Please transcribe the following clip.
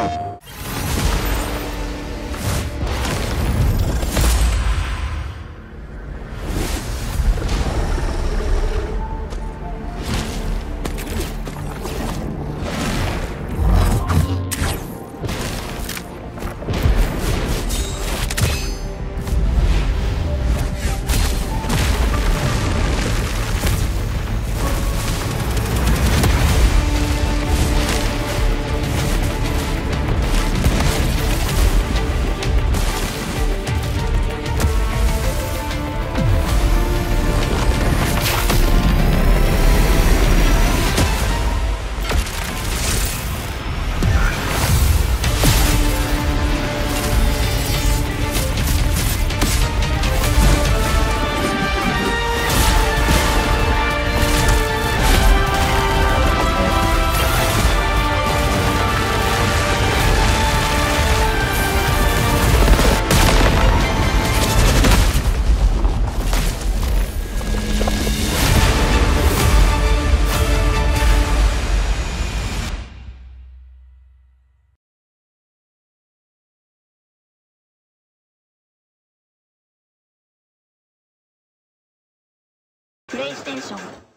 Show. プレイステーション